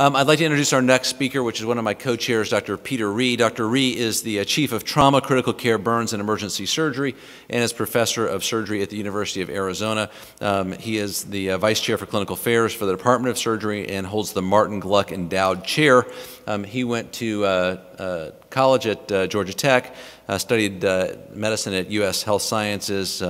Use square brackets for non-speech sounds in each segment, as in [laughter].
Um, I'd like to introduce our next speaker, which is one of my co-chairs, Dr. Peter Rhee. Dr. Rhee is the uh, Chief of Trauma, Critical Care, Burns, and Emergency Surgery, and is Professor of Surgery at the University of Arizona. Um, he is the uh, Vice Chair for Clinical Affairs for the Department of Surgery and holds the Martin Gluck Endowed Chair. Um, he went to uh, uh college at uh, Georgia Tech, uh, studied medicine at U.S. Health Sciences,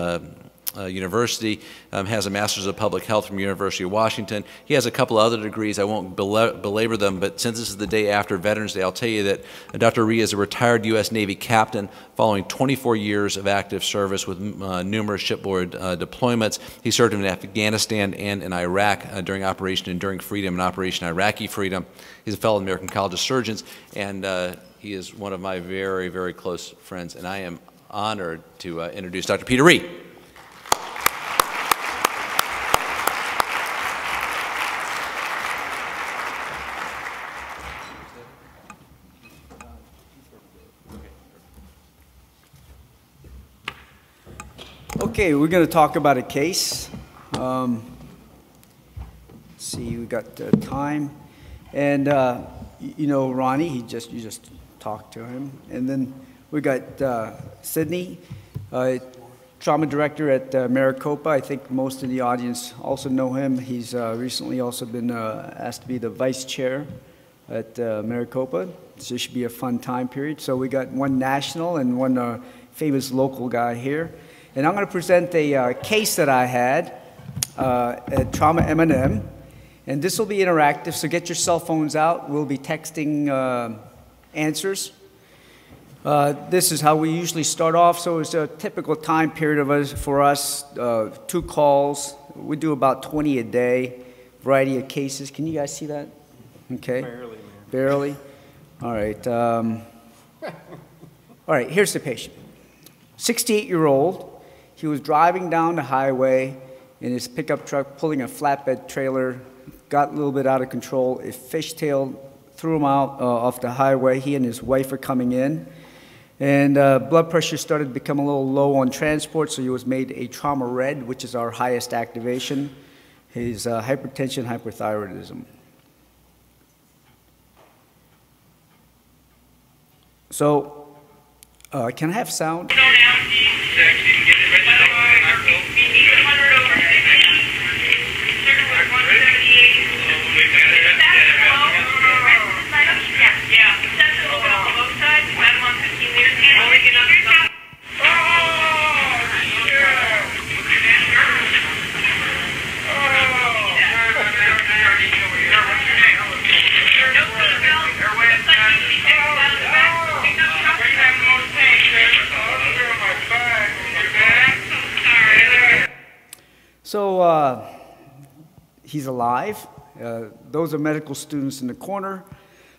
uh, University, um, has a Master's of Public Health from University of Washington. He has a couple other degrees. I won't belabor them, but since this is the day after Veterans Day, I'll tell you that uh, Dr. Rhee is a retired U.S. Navy captain following 24 years of active service with uh, numerous shipboard uh, deployments. He served in Afghanistan and in Iraq uh, during Operation Enduring Freedom and Operation Iraqi Freedom. He's a fellow American College of Surgeons, and uh, he is one of my very, very close friends, and I am honored to introduce Dr. Peter Rhee. Okay, we're going to talk about a case. Um, see, we got uh, time, and uh, you know Ronnie. He just you just talked to him, and then we got uh, Sydney, uh, trauma director at uh, Maricopa. I think most of the audience also know him. He's uh, recently also been asked to be the vice chair at Maricopa. So this should be a fun time period. So we got one national and one famous local guy here. And I'm going to present a uh, case that I had uh, at Trauma M&M. And this will be interactive, so get your cell phones out. We'll be texting uh, answers. Uh, this is how we usually start off. So it's a typical time period of us, for us, uh, two calls. We do about 20 a day, variety of cases. Can you guys see that? Okay. Barely. Man. Barely. All right. Um, [laughs] all right, here's the patient. 68 year old, he was driving down the highway in his pickup truck, pulling a flatbed trailer, got a little bit out of control. It fishtailed, threw him out uh, off the highway. He and his wife were coming in. And uh, blood pressure started to become a little low on transport, so he was made a trauma red, which is our highest activation. His uh, hypertension, hyperthyroidism. So, uh, can I have sound? Uh, those are medical students in the corner.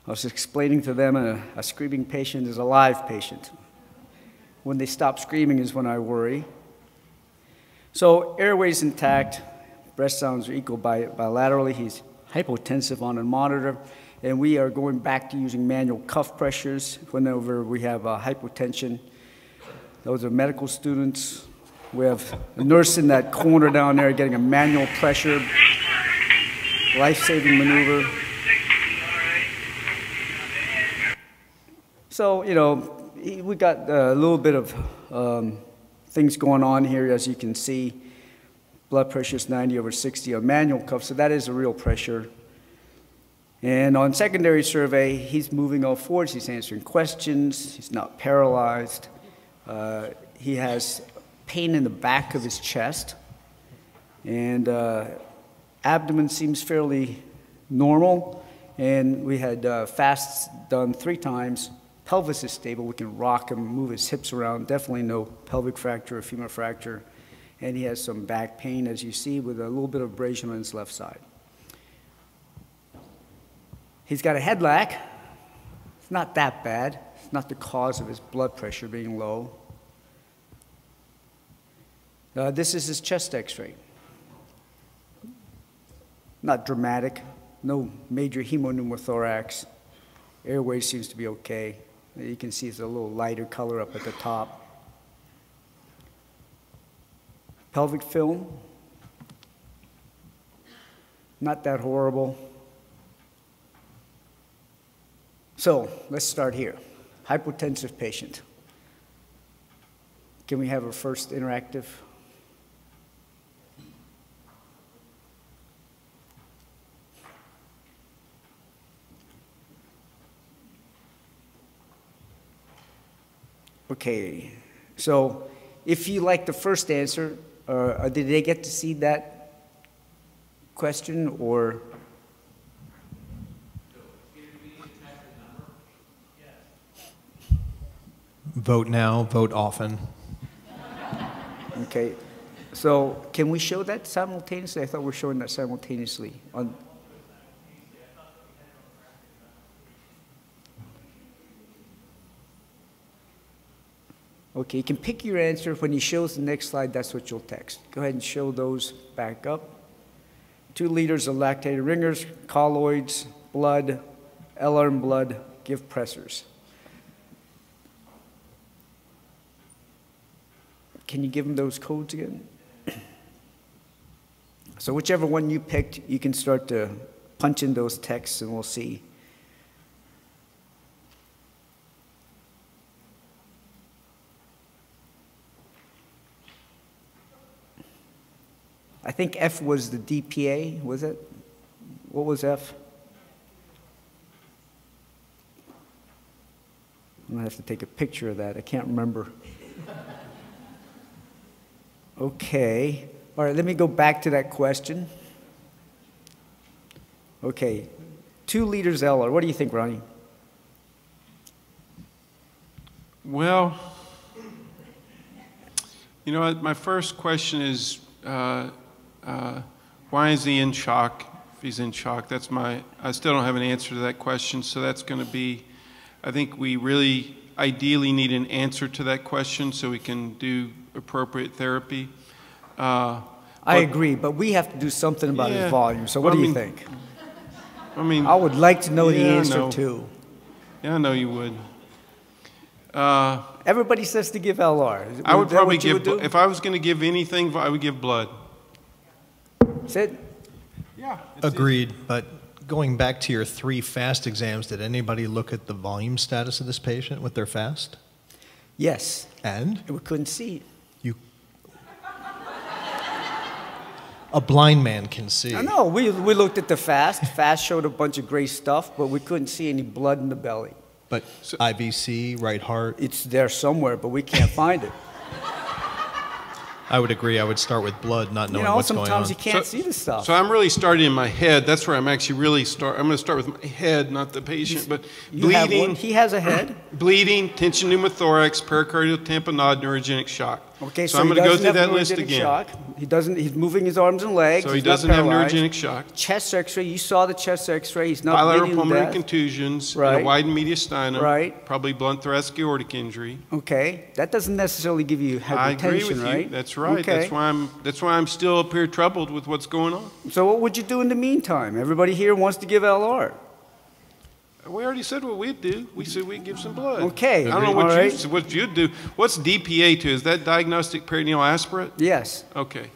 I was explaining to them a, a screaming patient is a live patient. When they stop screaming is when I worry. So airways intact, breath sounds are equal bi bilaterally. He's hypotensive on a monitor, and we are going back to using manual cuff pressures whenever we have uh, hypotension. Those are medical students. We have a nurse in that corner down there getting a manual pressure, life-saving maneuver. So, you know, we got a little bit of um, things going on here, as you can see. Blood pressure is 90 over 60 on manual cuff, so that is a real pressure. And on secondary survey, he's moving all forwards, he's answering questions, he's not paralyzed. Uh, he has pain in the back of his chest, and uh, abdomen seems fairly normal. And we had uh, fasts done three times. Pelvis is stable. We can rock him, move his hips around. Definitely no pelvic fracture or femur fracture. And he has some back pain, as you see, with a little bit of abrasion on his left side. He's got a head lac. It's not that bad. It's not the cause of his blood pressure being low. Uh, this is his chest x-ray. Not dramatic, no major hemopneumothorax. Airway seems to be okay. You can see it's a little lighter color up at the top. Pelvic film, not that horrible. So let's start here. Hypotensive patient. Can we have our first interactive? Okay, so if you like the first answer, uh, did they get to see that question or? Vote now, vote often. Okay, so can we show that simultaneously? I thought we were showing that simultaneously on. Okay, you can pick your answer. When he shows the next slide, that's what you'll text. Go ahead and show those back up. Two liters of lactated ringers, colloids, blood, LR blood, give pressors. Can you give them those codes again? [clears throat] So whichever one you picked, you can start to punch in those texts and we'll see. Think F was the DPA, was it? What was F? I'm gonna have to take a picture of that. I can't remember. Okay. All right, let me go back to that question. Okay. Two liters LR. What do you think, Ronnie? Well, you know, my first question is uh, uh, why is he in shock? If he's in shock, that's my, I still don't have an answer to that question, so that's going to be, I think we really ideally need an answer to that question so we can do appropriate therapy. Uh, I agree, but we have to do something about Yeah. his volume. So what Well, do I you mean- think? I mean, I would like to know the Yeah, I answer know. too. yeah, I know you would. Uh, Everybody says to give LR. Is- I would probably give, would if I was going to give anything, I would give blood. Sid? Yeah. Agreed, but going back to your three fast exams, did anybody look at the volume status of this patient with their fast? Yes. And We couldn't see. you, a blind man can see. I know. We, we looked at the fast. Fast showed a bunch of gray stuff, but we couldn't see any blood in the belly. But IVC, right heart, It's there somewhere, but we can't find it. [laughs] I would agree. I would start with blood, not You knowing know, what's going on. sometimes you can't So- see the stuff. So I'm really starting in my head. That's where I'm actually really start. I'm going to start with my head, not the patient. But you have one. bleeding, He has a head. [clears throat] bleeding, tension pneumothorax, pericardial tamponade, neurogenic shock. Okay, so, I'm he going to go through that list again. Shock. He doesn't. He's moving his arms and legs. So he doesn't have neurogenic shock. Chest X-ray. You saw the chest X-ray. He's not Bilateral pulmonary death. contusions, and Right. a widened mediastinum, Right. probably blunt thoracic aortic injury. Okay, that doesn't necessarily give you hypertension, I agree with right? you. That's right. Okay. That's why I'm. That's why I'm still up here troubled with what's going on. So what would you do in the meantime? Everybody here wants to give LR. We already said what we'd do. We said we'd give some blood. Okay. I don't know what All you right. what you'd do. What's DPA to? Is that diagnostic peritoneal aspirate? Yes. Okay.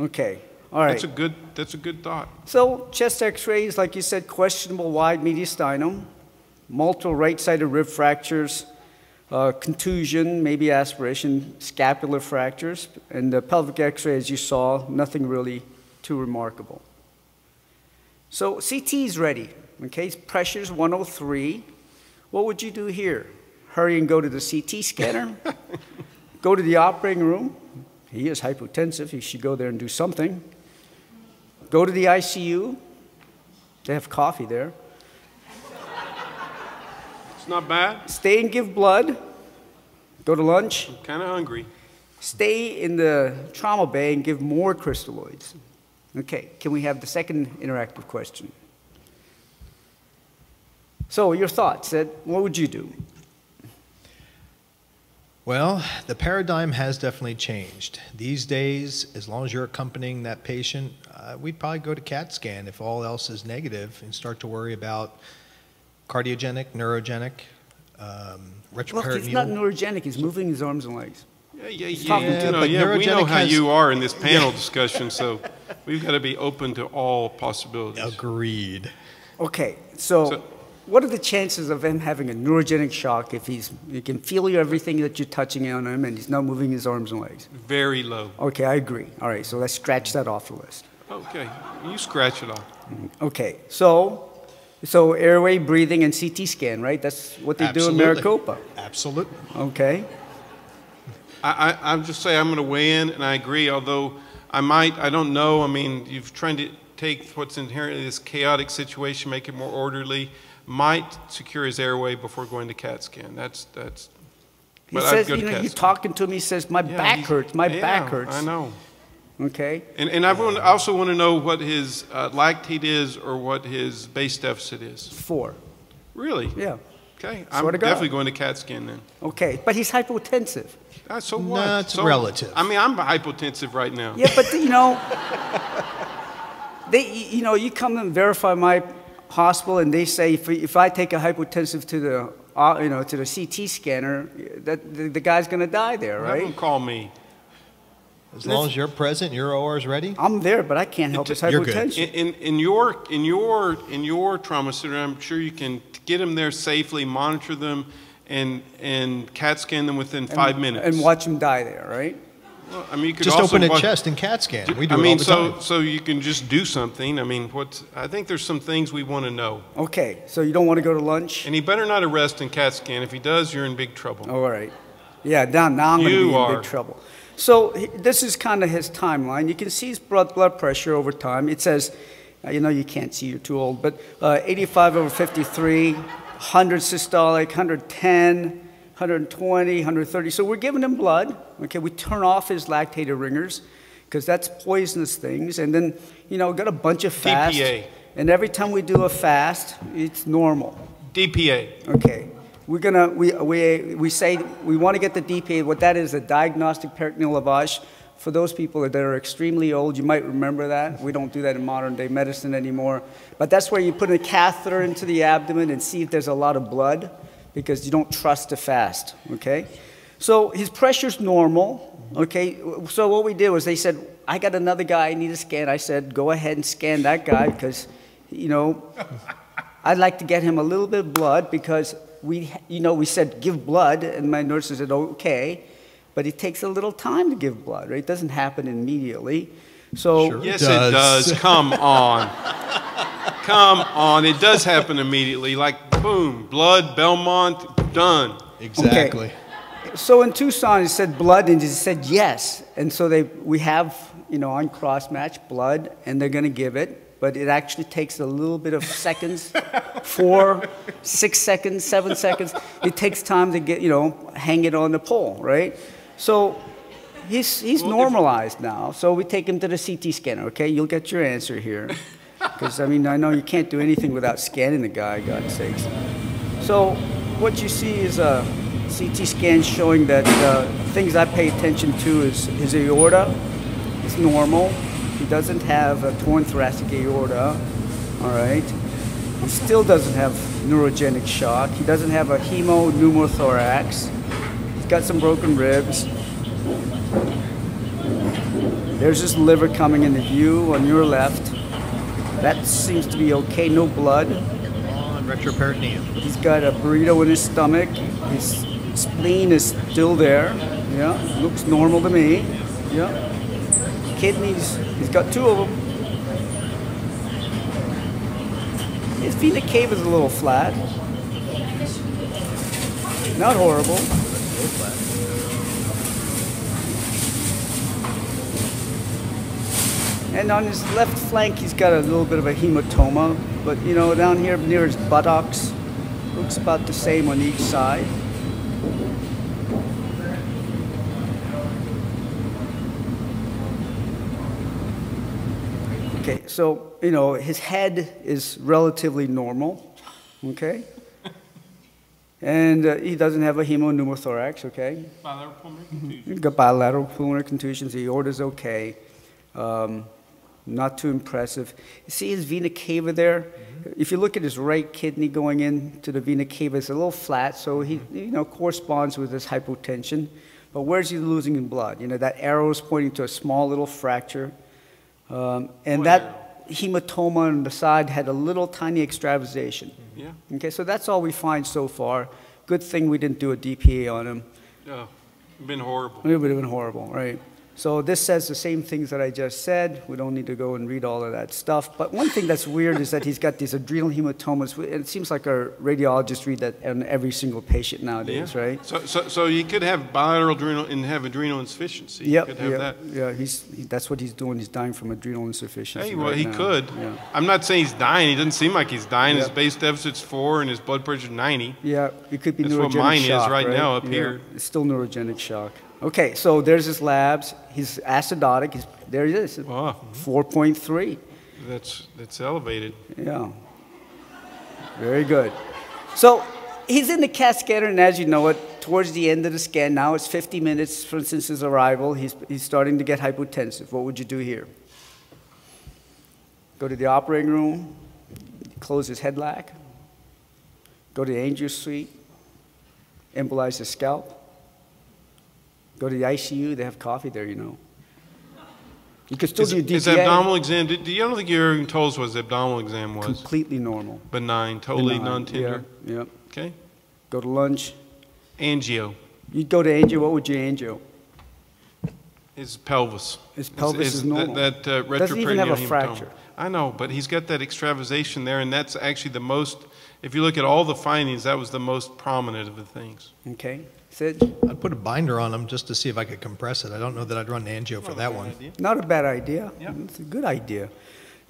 Okay. All right. That's a good. That's a good thought. So chest X-rays, like you said, questionable wide mediastinum, multiple right-sided rib fractures, uh, contusion, maybe aspiration, scapular fractures, and the pelvic X-ray, as you saw, nothing really too remarkable. So CT is ready. Okay, pressure's 103. What would you do here? Hurry and go to the CT scanner? [laughs] go to the operating room? He is hypotensive. He should go there and do something. Go to the ICU. They have coffee there. It's not bad. Stay and give blood. Go to lunch. I'm kind of hungry. Stay in the trauma bay and give more crystalloids. Okay, can we have the second interactive question? So, your thoughts, Ed, what would you do? Well, the paradigm has definitely changed. These days, as long as you're accompanying that patient, uh, we'd probably go to CAT scan if all else is negative and start to worry about cardiogenic, neurogenic, um, Look, he's not neurogenic, he's moving his arms and legs. Yeah, yeah, yeah. talking you to- know, but yeah, we know how has- you are in this [laughs] panel discussion, so we've got to be open to all possibilities. Agreed. Okay, so, So- what are the chances of him having a neurogenic shock if he's, he can feel you everything that you're touching on him and he's not moving his arms and legs? Very low. Okay, I agree. All right, so let's scratch that off the list. Okay, you scratch it off. Mm-hmm. Okay, so, so airway, breathing, and CT scan, right? That's what they do in Maricopa. Absolutely. Okay, I, I, I'll just say I'm going to weigh in, and I agree, although I might, I don't know, I mean, you've tried to take what's inherently this chaotic situation, make it more orderly, might secure his airway before going to CAT scan. That's, that's, he says, you know, he's talking to me. He says, "My Yeah, back hurts. My yeah, back hurts." I know. Okay, And, and I also want to know what his uh, lactate is or what his base deficit is. four. Really? Yeah. Okay, I'm Swear God. definitely going to CAT scan then. Okay, but he's hypotensive. Uh, so No, what? it's So- relative. I mean, I'm hypotensive right now. Yeah, but you know, they, you know, you come and verify my hospital, and they say if, if I take a hypotensive to the, uh, you know, to the CT scanner, that the, the guy's going to die there, Have him right? call me. As long as you're present, your OR is ready. I'm there, but I can't help his You're good. In, in, in your in your in your trauma center, I'm sure you can get them there safely, monitor them, and and CAT scan them within five minutes. And watch them die there, right? Well, I mean, you could Just also open a watch- chest and CAT scan. We do I it mean, all the so time. so you can just do something. I mean, what? I think there's some things we want to know, Okay, so you don't want to go to lunch? and he better not arrest and CAT scan. If he does, you're in big trouble. All right. Yeah, now, now I'm going to You be in big trouble. So he- this is kind of his timeline. You can see his blood, blood pressure over time. It says, uh, you know, you can't see, you're too old, but uh, 85 over 53, 100 systolic, 110, 120, 130. So we're giving him blood. Okay, we turn off his lactated ringers because that's poisonous things. And then, you know, got a bunch of fast. DPA. And every time we do a fast, it's normal. DPA. Okay. We're gonna, we, we, we say we want to get the DPA. What that is, a diagnostic peritoneal lavage. For those people that are extremely old, you might remember that. We don't do that in modern day medicine anymore. But that's where you put a catheter into the abdomen and see if there's a lot of blood because you don't trust to fast. Okay? So his pressure's normal. Okay? So what we did was they said, I got another guy I need a scan. I said, go ahead and scan that guy because, you know, I'd like to get him a little bit of blood because we, you know, we said give blood, and my nurses said okay, but it takes a little time to give blood, right? It doesn't happen immediately. So, Sure. Yes, does. it does. Come on. Come on. It does happen immediately. Like, boom, blood, Belmont, done. Exactly. so in Tucson, it said blood, and it said yes, and so they, we have, you know, on cross match blood, and they're going to give it, but it actually takes a little bit of seconds, [laughs] four, six seconds, seven seconds. It takes time to get, you know, hang it on the pole, right? So he's, he's normalized now. So we take him to the CT scanner, okay? You'll get your answer here. [laughs] Because, I mean, I know you can't do anything without scanning the guy, God's sakes. So what you see is a CT scan showing that uh, things I pay attention to is his aorta. It's normal. He doesn't have a torn thoracic aorta. All right. He still doesn't have neurogenic shock. He doesn't have a hemopneumothorax. He's got some broken ribs. There's his liver coming into view on your left. That seems to be okay. No blood. On retroperitoneum. He's got a burrito in his stomach. His spleen is still there. Yeah, looks normal to me. Yeah. Kidneys, he's got two of them. His vena cava is a little flat. Not horrible. And on his left flank, he's got a little bit of a hematoma, but you know, down here near his buttocks, looks about the same on each side. Okay, so you know, his head is relatively normal, okay? And uh, he doesn't have a hemopneumothorax, okay? Bilateral pulmonary contusion. He's got bilateral pulmonary contusions. The aorta's okay. Um, not too impressive. You see his vena cava there? Mm-hmm. If you look at his right kidney going into the vena cava, it's a little flat, so he mm-hmm. you know corresponds with his hypotension. But where's he losing in blood? You know that arrow is pointing to a small little fracture, um, and What that hematoma on the side had a little tiny extravasation. Mm-hmm. Yeah. Okay, so that's all we find so far. Good thing we didn't do a DPA on him. Oh, been horrible. It would have been horrible, right? So this says the same things that I just said. We don't need to go and read all of that stuff. But one thing that's weird is that he's got these adrenal hematomas. It seems like our radiologists read that on every single patient nowadays, Yeah. right? So, so, so you could have bilateral adrenal and have adrenal insufficiency. Yep, could have yep, that. yeah. He's he, that's what he's doing. He's dying from adrenal insufficiency. Hey, well, right he now. could. Yeah. I'm not saying he's dying. He doesn't seem like he's dying. His Yeah. base deficit's four and his blood pressure's 90. Yeah, it could be That's neurogenic what mine is shock, right now up Yeah, here. It's still neurogenic shock. Okay, so there's his labs. He's acidotic. He's, there he is. Wow, 4.3. that's, that's elevated. Yeah. Very good. So he's in the CAT scanner, and as you know it, towards the end of the scan, now it's 50 minutes from since his arrival, he's, he's starting to get hypotensive. What would you do here? Go to the operating room, close his head lac, go to the angio suite, embolize the scalp, go to the ICU, they have coffee there, you know. You could still His, do DPA. his abdominal exam, did, you- I don't think you ever even told us what his abdominal exam was. Completely normal. Benign, totally non-tender. Yeah, yeah. Okay. Go to lunch. Angio, You'd go to angio, what would you angio? his pelvis. His pelvis is that- normal. That, uh, Doesn't even have a hematoma. fracture. I know, but he's got that extravasation there, and that's actually the most, if you look at all the findings, that was the most prominent of the things. Okay, Sid? I'd put a binder on them just to see if I could compress it. I don't know that I'd run angio for that one. Not a bad idea. Yeah. It's a good idea.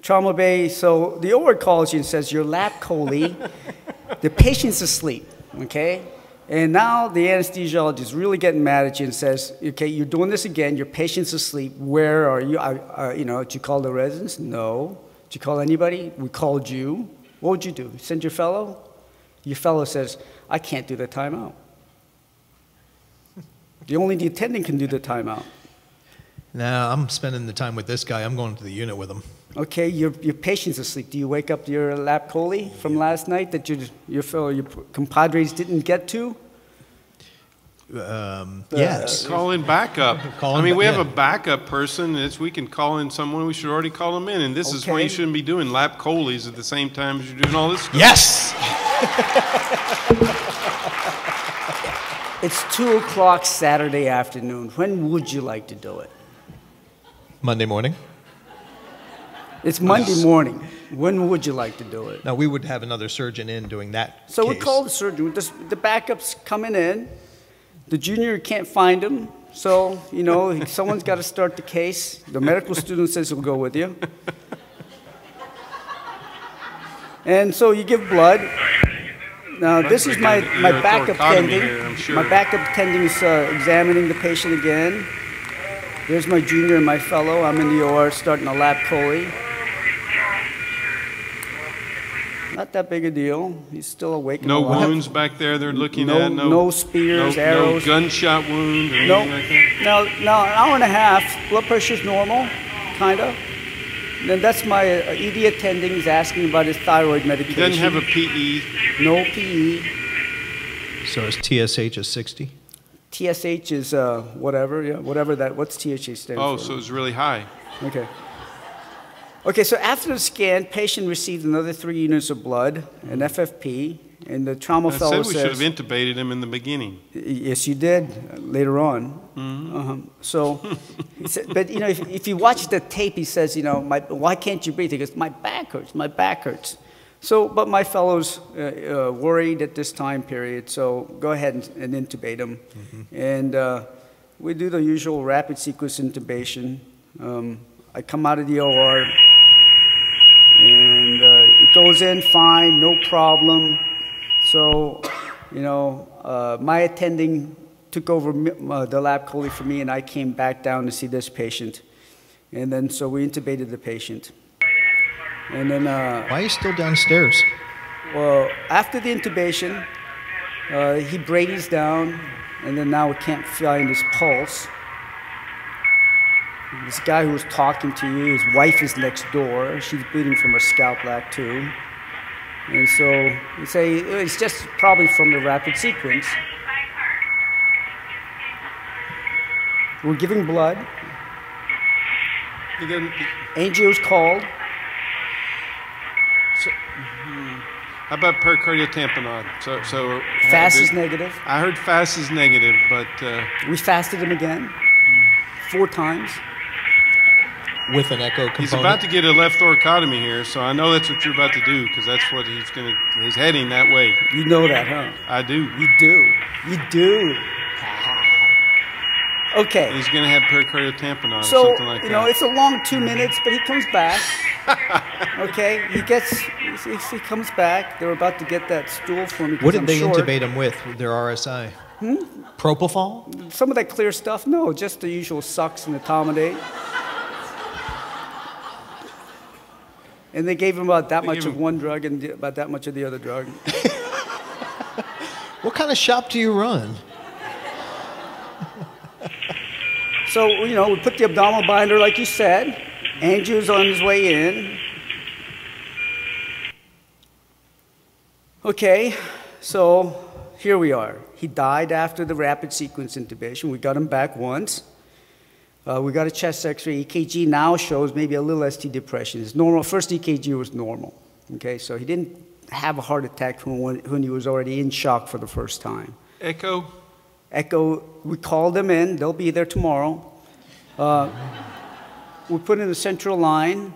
Trauma bay, so the OR calls you and says, your lap chole, [laughs] the patient's asleep, okay? And now the anesthesiologist is really getting mad at you and says, okay, you're doing this again, your patient's asleep, where are you? I, uh, you know, did you call the residents? No. Did you call anybody? We called you. What would you do? Send your fellow? Your fellow says, I can't do the timeout. The only the attendant can do the timeout. Nah, I'm spending the time with this guy. I'm going to the unit with him. Okay, your, your patient's asleep. Do you wake up your lap chole from last night that your, your fellow, your compadres didn't get to? Um, Uh, yes. Call in backup. [laughs] Call I mean, ba- we have yeah. a backup person. It's, we can call in someone. We should already call them in. And this is why you shouldn't be doing lap choles at the same time as you're doing all this stuff. Yes. [laughs] It's 2 o'clock Saturday afternoon. When would you like to do it? Monday morning. It's Monday morning. When would you like to do it? Now we would have another surgeon in doing that. So we case. call the surgeon. The backup's coming in. The junior can't find him. So, you know, [laughs] someone's got to start the case. The medical student says he'll go with you. And so you give blood. Now, this is my, my backup attending. sure. My backup attending is uh, examining the patient again. There's my junior and my fellow. I'm in the OR starting a lap chole. Not that big a deal. He's still awake. No wounds back there they're looking No- at? No, no spears, no, arrows. No gunshot wound or No, anything like that? no, no, an hour and a half. Blood pressure's normal, kind of. Then that's my uh, ED attending. is asking about his thyroid He medication. doesn't have a PE. no PE. So is TSH is 60? TSH is uh, whatever, yeah, whatever that. What's TSH stand Oh, for? so it's really high. Okay. Okay, so after the scan, patient received another three units of blood, an FFP, and the trauma I fellow said we should have intubated him in the beginning. Yes, you did later on. Mm-hmm. Uh-huh. So, he said, but you know, if, if you watch the tape, he says, you know, my, why can't you breathe? He goes, my back hurts, my back hurts. So, but my fellow's uh, uh, worried at this time period, so go ahead and, and intubate him. And uh, we do the usual rapid sequence intubation. Um, I come out of the OR, and uh, it goes in fine, no problem. So, you know, uh, my attending took over uh, the lap chole for me, and I came back down to see this patient. And then, so we intubated the patient. And then, uh, Why are you still downstairs? well, after the intubation, uh, he Brady's down, and then now we can't find his pulse. This guy who was talking to you, his wife is next door. She's bleeding from her scalp lac too. And so you say it's just probably from the rapid sequence. We're giving blood. Doesn't, Angio's called. so, mhm. How about pericardial tamponade? So, so Fast uh, is negative. I heard fast is negative, but uh, We fasted him again, four times. With an echo component. he's about to get a left thoracotomy here. So I know that's what you're about to do because that's what he's gonna. He's heading that way. You know that, huh? I do. You do. You do. Okay. He's gonna have pericardial tamponade or something like that. you know, it's a long two minutes, but he comes back. okay, he gets, he, he comes back. They're about to get that stool for me. 'cause What did I'm they short. intubate him with? Their RSI? Hmm? Propofol? Some of that clear stuff, no, just the usual sux and etomidate. And they gave him about that They much of him- one drug and about that much of the other drug. [laughs] What kind of shop do you run? So, you know, we put the abdominal binder like you said. Andrew's on his way in. Okay, so here we are. He died after the rapid sequence intubation. We got him back once. Uh, we got a chest x-ray. EKG now shows maybe a little ST depression. His normal, first EKG was normal. Okay, so he didn't have a heart attack when, when he was already in shock for the first time. Echo. Echo, we called them in. They'll be there tomorrow. Uh, we put in a central line,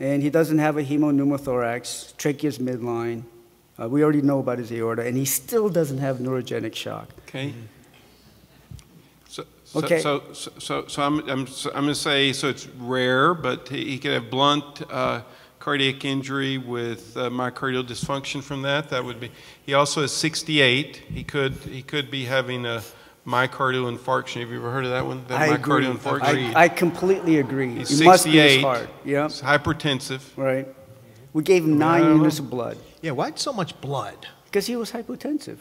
and he doesn't have a hemopneumothorax. Trachea's midline. Uh, we already know about his aorta, and he still doesn't have neurogenic shock. Okay. So, so, Okay. so, so, so, so I'm, I'm, so I'm going to say, so it's rare, but he he could have blunt uh, cardiac injury with uh, myocardial dysfunction from that. That would be. He also is 68. He could, he could be having a myocardial infarction. Have you ever heard of that one? That I agree. myocardial infarction. I, I completely agree. He's it must be his 68. heart. Yeah, It's hypertensive. right. We gave him nine don't units of blood Yeah, why so much blood? because he was hypotensive.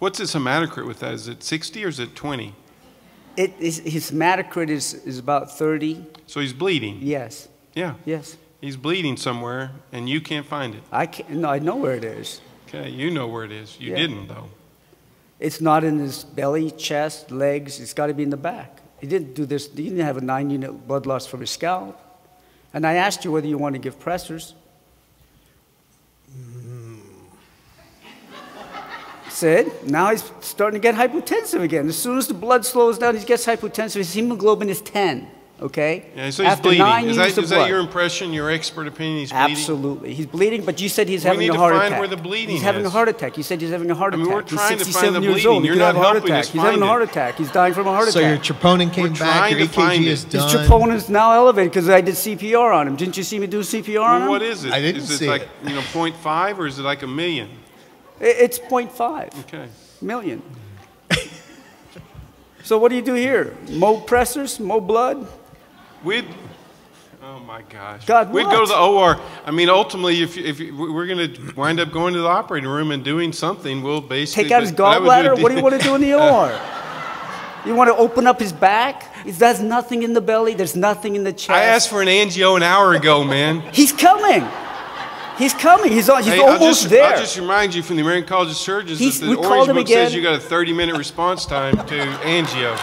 What's his hematocrit with that? Is it 60 or is it 20? It is, his hematocrit is, is about 30. So he's bleeding. Yes, Yeah, yes. he's bleeding somewhere, and you can't find it. I can't, no, I know where it is. Okay, you know where it is. You Yeah. didn't, though. It's not in his belly, chest, legs. It's got to be in the back. He didn't do this. He didn't have a nine unit blood loss from his scalp. And I asked you whether you want to give pressors. Said, now he's starting to get hypotensive again. As soon as the blood slows down, he gets hypotensive. His hemoglobin is 10, okay? Yeah, so he's After bleeding. nine Is, units that, of is that your impression, your expert opinion? He's bleeding? Absolutely. He's bleeding, but you said he's We having need a to heart find attack. where the bleeding he's having a heart attack. You said he's having a heart I mean, attack. we're he's trying to find 67 the years bleeding. old. You're not have heart helping attack. us He's having a heart attack. He's dying from a heart attack. So your attack. troponin came We're back, trying your to find EKG it. is His done. troponin's now elevated because I did CPR on him. Didn't you see me do CPR on Well, him? what is it? I didn't Is it see like, it. you know, 0.5 or is it like a million? It's 0.5 Okay. million. [laughs] so what do you do here? Mo pressors? Mo blood? We'd, oh my gosh. God, We'd what? go to the OR. I mean, ultimately, if, if you- we're going to wind up going to the operating room and doing something, we'll basically. Take out his but I would gallbladder? What do you want to do in the [laughs] OR? You want to open up his back? There's nothing in the belly. There's nothing in the chest. I asked for an angio an hour ago, man. He's coming. He's coming. He's on. He's Hey, I'll almost just, there. I'll just remind you from the American College of Surgeons He's- that the Orange Book says again. you got a 30 minute response time to angio.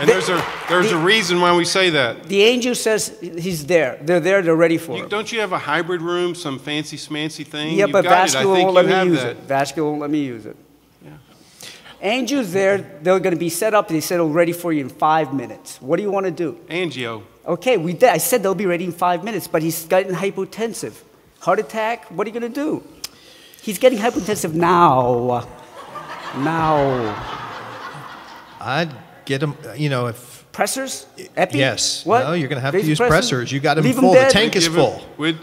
And The- there's a there's the- a reason why we say that. the angio says he's there. They're there. They're ready for You, him. don't you have a hybrid room, some fancy smancy thing? Yeah, You've but got it. I vascular think won't let me use that. it. Vascular won't let me use it. Angio's there. They're going to be set up. They said they'll ready for you in five minutes. What do you want to do? Angio. Okay, we did. I said they'll be ready in five minutes, but he's getting hypotensive. Heart attack? What are you going to do? He's getting hypotensive now. Now. I'd get him, uh, you know, if, Pressors? Epi? yes. What? No, you're going to have to use Vasopressor? pressors. You got him Leave full. The dead? tank is full. him-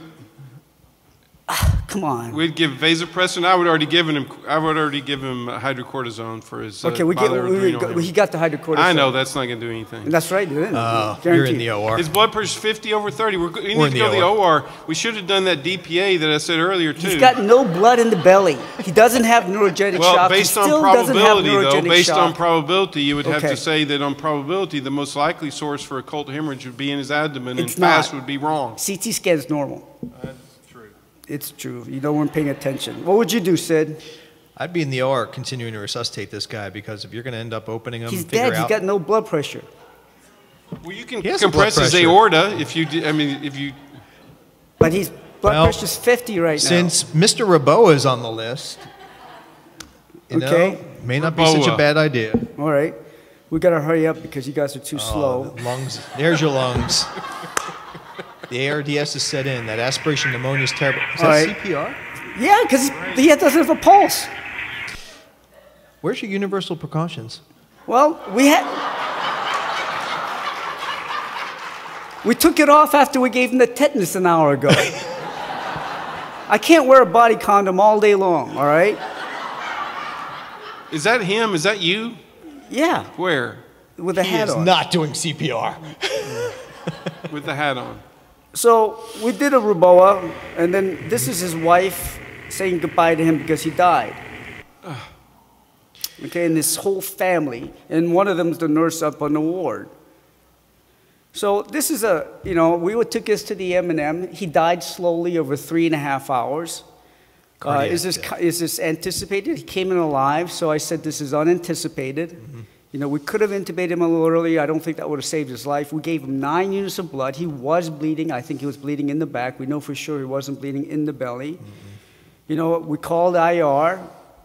full. Come on. we'd give vasopressin. I would already given him. I would already give him hydrocortisone for his. Uh, Okay, we get, we, we, bilirubin. he got the hydrocortisone. I know that's not going to do anything. That's right, didn't it? Oh, you're in the OR. His blood pressure's 50 over 30. We're, go- we need We're to the go to the OR. We should have done that DPA that I said earlier too. He's got no blood in the belly. He doesn't have neurogenic well, shock. based he on still doesn't have probability, though, based shock. on probability, you would have to say that on probability, the most likely source for occult hemorrhage would be in his abdomen, It's and fast would be wrong. CT scan's normal. That's true. It's true. You don't weren't paying attention. What would you do, Sid? I'd be in the OR continuing to resuscitate this guy because if you're going to end up opening him, He's figure dead. He's out. got no blood pressure. Well, you can He has a blood compress his aorta if you. I mean, if you. But his blood Well, pressure's 50 right now. Since Mr. REBOA is on the list, you Okay. know, may not be such a bad idea. All right. We got to hurry up because you guys are too oh, slow. Oh, lungs. There's your lungs. [laughs] The ARDS is set in. That aspiration pneumonia is terrible. Is that All right. CPR? Yeah, because he doesn't have a pulse. Where's your universal precautions? Well, we had. We took it off after we gave him the tetanus an hour ago. [laughs] I can't wear a body condom all day long, all right? Is that him? Is that you? Yeah, Where? with a He hat is on. not doing CPR. With the hat on. So we did a REBOA, and then this is his wife saying goodbye to him because he died. Okay, and this whole family, and one of them's the nurse up on the ward. So this is a, you know, we took this to the M&M. He died slowly over three and a half hours. Uh, is this is this anticipated? He came in alive, so I said this is unanticipated. Mm-hmm. You know, we could have intubated him a little earlier. I don't think that would have saved his life. We gave him nine units of blood. He was bleeding. I think he was bleeding in the back. We know for sure he wasn't bleeding in the belly. Mm-hmm. You know, we called IR,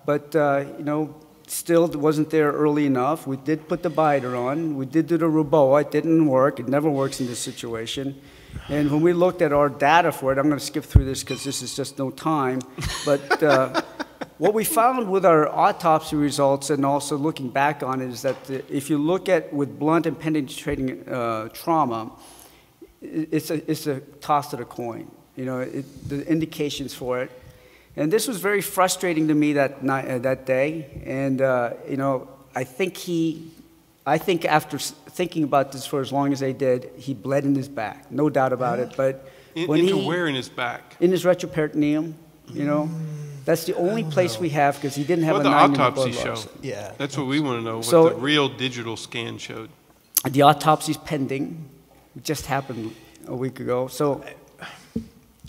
but uh, you know, still wasn't there early enough. We did put the biter on. We did do the REBOA. It didn't work. It never works in this situation. And when we looked at our data for it, I'm going to skip through this because this is just no time. But uh, what we found with our autopsy results and also looking back on it is that the, if you look at with blunt and penetrating uh, trauma, it's a, it's a toss of the coin. You know, it, the indications for it. And this was very frustrating to me that night, uh, that day. And uh, you know, I think he, I think after s- thinking about this for as long as they did, he bled in his back, no doubt about it. But In, when into he, where in his back? in his retroperitoneum, you know, that's the only place we have because he didn't have What a the nine autopsy blood show? Yeah. That's what we want to know. What So- the real digital scan showed. The autopsy's pending. It just happened a week ago. So,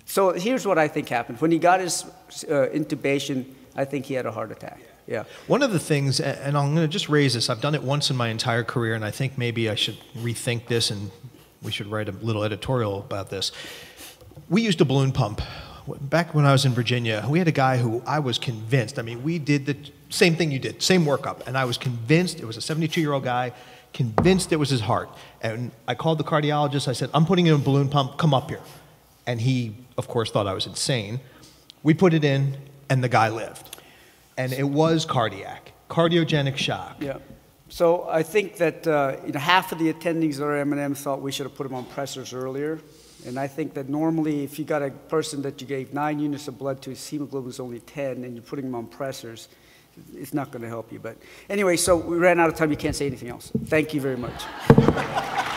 so here's what I think happened. When he got his uh, intubation, I think he had a heart attack. Yeah. One of the things, and I'm going to just raise this, I've done it once in my entire career, and I think maybe I should rethink this and we should write a little editorial about this. We used a balloon pump. Back when I was in Virginia, we had a guy who I was convinced, I mean, we did the same thing you did, same workup, and I was convinced it was a 72 year old guy, convinced it was his heart. And I called the cardiologist, I said, I'm putting in a balloon pump, come up here. And he, of course, thought I was insane. We put it in, and the guy lived. And it was cardiac, cardiogenic shock. Yeah. So I think that uh, you know, half of the attendees at our M&M thought we should have put him on pressors earlier. And I think that normally if you got a person that you gave nine units of blood to, his hemoglobin is only 10, and you're putting him on pressors, it's not going to help you. But anyway, so we ran out of time. You can't say anything else. Thank you very much.